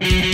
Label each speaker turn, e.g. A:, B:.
A: Mm-hmm.